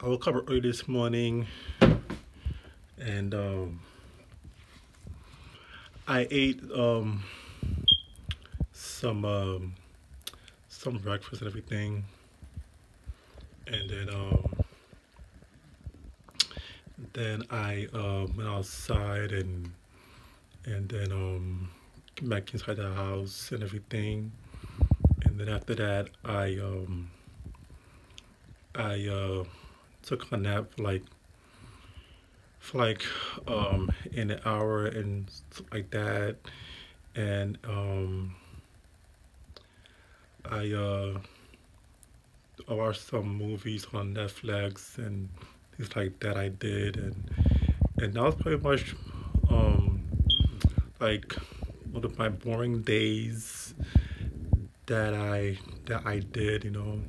I woke up early this morning and um, I ate um, some um, some breakfast and everything. And then um, then I uh, went outside and and then um, came back inside the house and everything. And then after that I um, I uh, took a nap for like for like um in an hour and like that. And um I uh I watched some movies on Netflix and things like that I did. And and that was pretty much um like one of my boring days that I that I did you know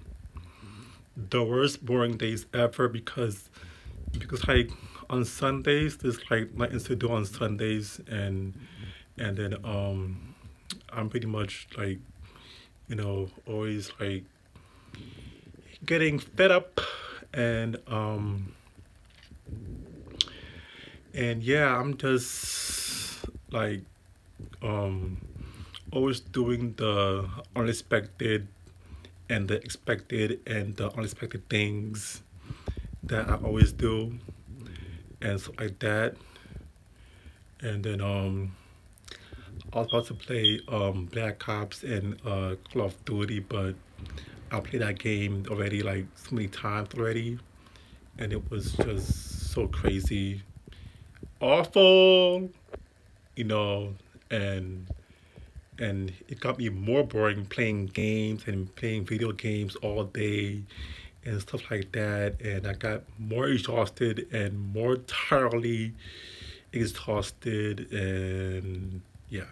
the worst boring days ever because because like on Sundays there's like nothing to do on Sundays and and then um I'm pretty much like you know always like getting fed up and um and yeah I'm just like um always doing the unexpected and the expected and the unexpected things that I always do and stuff like that. And then um I was about to play um Black Ops and uh Call of Duty but I played that game already like so many times already and it was just so crazy awful you know and and it got me more boring playing games and playing video games all day and stuff like that. And I got more exhausted and more thoroughly exhausted and yeah